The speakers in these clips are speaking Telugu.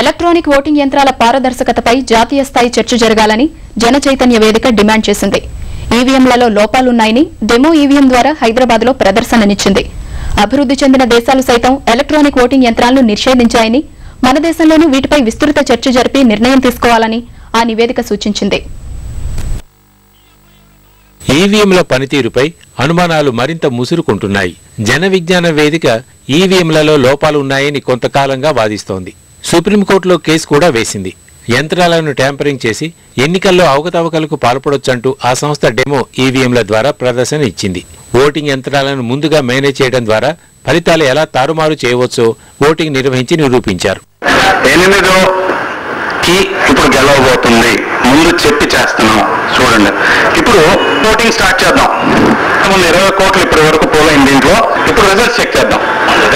ఎలక్ట్రానిక్ ఓటింగ్ యంత్రాల పారదర్శకతపై జాతీయ స్థాయి చర్చ జరగాలని జన చైతన్య వేదిక డిమాండ్ చేసింది. ఈవీఎంలలో లోపాలున్నాయని డెమో ఈవీఎం ద్వారా హైదరాబాద్లో ప్రదర్శననిచ్చింది. అభివృద్ది చెందిన దేశాలు సైతం ఎలక్ట్రానిక్ ఓటింగ్ యంత్రాలను నిషేధించాయని మన దేశంలోనూ వీటిపై విస్తృత చర్చ జరిపి నిర్ణయం తీసుకోవాలని ఆ నివేదిక సూచించింది. ఈవీఎంల పనితీరుపై అనుమానాలు మరింత ముసురుకుంటున్నాయి. జన విజ్ఞాన వేదిక ఈవీఎంలలో లోపాలు ఉన్నాయని కొంతకాలంగా వాదిస్తోంది. సుప్రీంకోర్టులో కేసు కూడా వేసింది. యంత్రాలను ట్యాంపరింగ్ చేసి ఎన్నికల్లో అవకతవకలకు పాల్పడొచ్చంటూ ఆ సంస్థ డెమో ఈవీఎంల ద్వారా ప్రదర్శన ఇచ్చింది. ఓటింగ్ యంత్రాలను ముందుగా మేనేజ్ చేయడం ద్వారా ఫలితాలు ఎలా తారుమారు చేయవచ్చో ఓటింగ్ నిర్వహించి నిరూపించారు. ఎనిమిదో కి ఇప్పుడు గెలవబోతుంది. ముందు చెప్పి చేస్తున్నాం. చూడండి. ఇప్పుడు ఓటింగ్ స్టార్ట్ చేద్దాం. ముందు ఇరవై కోట్లు ఇప్పటి వరకు పోలైంది దీంట్లో. ఇప్పుడు రిజల్ట్స్ చెక్ చేద్దాం.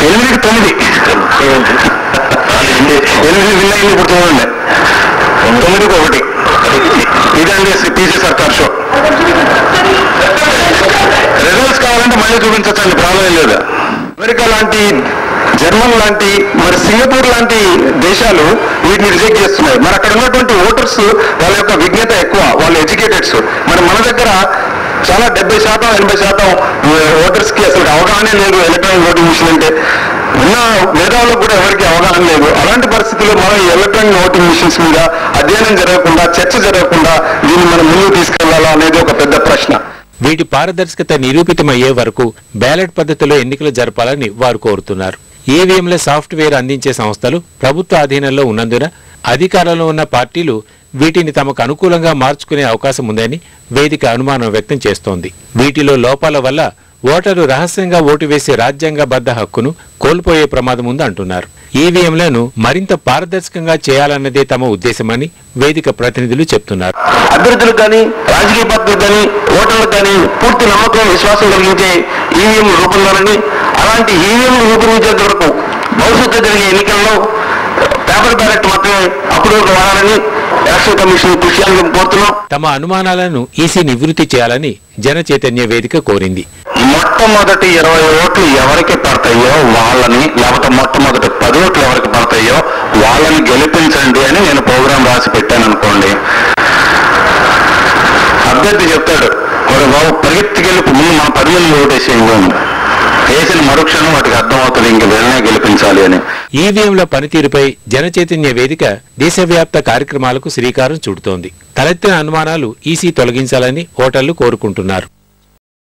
ఎనిమిదికి తొమ్మిది. ఎనిమిది విన్ అయింది ఇప్పుడు చూడండి. తొమ్మిదికి ఒకటి. ఇదండి పీసీ సర్కార్ షో. రిజల్ట్స్ కావాలంటే మళ్ళీ చూపించచ్చండి ప్రాబ్లం లేదు. అమెరికా లాంటి జర్మన్ లాంటి మరి సింగపూర్ లాంటి దేశాలు వీటిని రిజెక్ట్ చేస్తున్నాయి. మరి అక్కడ ఉన్నటువంటి ఓటర్స్ వాళ్ళ యొక్క విజ్ఞత ఎక్కువ వాళ్ళు ఎడ్యుకేటెడ్స్ మరి మన దగ్గర చాలా డెబ్బై శాతం ఎనభై శాతం ఓటర్స్కి అసలు అవగాహనే లేదు ఎలక్ట్రానిక్ ఓటింగ్ మిషన్ అంటే. ఉన్న మేధావులకు కూడా ఎవరికి అవగాహన లేదు. అలాంటి పరిస్థితుల్లో మనం ఎలక్ట్రానిక్ ఓటింగ్ మిషన్స్ మీద అధ్యయనం జరగకుండా చర్చ జరగకుండా దీన్ని మనం ముందుకు తీసుకెళ్ళాలా అనేది ఒక పెద్ద ప్రశ్న. వీటి పారదర్శకత నిరూపితమయ్యే వరకు బ్యాలెట్ పద్ధతిలో ఎన్నికలు జరపాలని వారు కోరుతున్నారు. ఈవీఎంల సాఫ్ట్వేర్ అందించే సంస్థలు ప్రభుత్వ అధీనంలో ఉన్నందున అధికారంలో ఉన్న పార్టీలు వీటిని తమకు అనుకూలంగా మార్చుకునే అవకాశం ఉందని వేదిక అనుమానం వ్యక్తం చేస్తోంది. వీటిలో లోపాల వల్ల ఓటరు రహస్యంగా ఓటు వేసే రాజ్యాంగబద్ధ హక్కును కోల్పోయే ప్రమాదం ఉంది అంటున్నారు ఈవీఎంలను మరింత పారదర్శకంగా చేయాలన్నదే తమ ఉద్దేశమని వేదిక ప్రతినిధులు చెప్తున్నారు. అభ్యర్థులకు కానీ రాజకీయ పార్టీలకు కానీ ఓటర్లకు కానీ పూర్తి నమ్మకం విశ్వాసం కలిగించే ఈవీఎం రూపొందాలని అలాంటి ఈవీఎం రూపొందించేంత వరకు భవిష్యత్తు జరిగే ఎన్నికల్లో పేపర్ బ్యాలెట్ మాత్రమే అప్పుడు వాడాలని ఎలక్షన్ కమిషన్ కృషి చేయాలని కోరుతున్నాం. తమ అనుమానాలను ఈసీ నివృత్తి చేయాలని జన చైతన్య వేదిక కోరింది. మొట్టమొదటి ఇరవై ఓట్లు ఎవరికి పడతాయో వాళ్ళని లేకపోతే మొట్టమొదటి పది ఓట్లు ఎవరికి పడతాయో వాళ్ళని గెలిపించండి అని నేను ప్రోగ్రాం రాసి పెట్టాను అనుకోండి. అభ్యర్థి చెప్తాడు మరి బాబు పరిగెత్తి గెలుపు ముందు మన పది మంది అని. వేసిన మరుక్షణం వాటికి అర్థమవుతుంది ఇంక వీళ్ళనే గెలిపించాలి అని. ఈవీఎంల పనితీరుపై జన చైతన్య వేదిక దేశవ్యాప్త కార్యక్రమాలకు శ్రీకారం చుడుతోంది. తలెత్తిన అనుమానాలు ఈసీ తొలగించాలని ఓటర్లు కోరుకుంటున్నారు.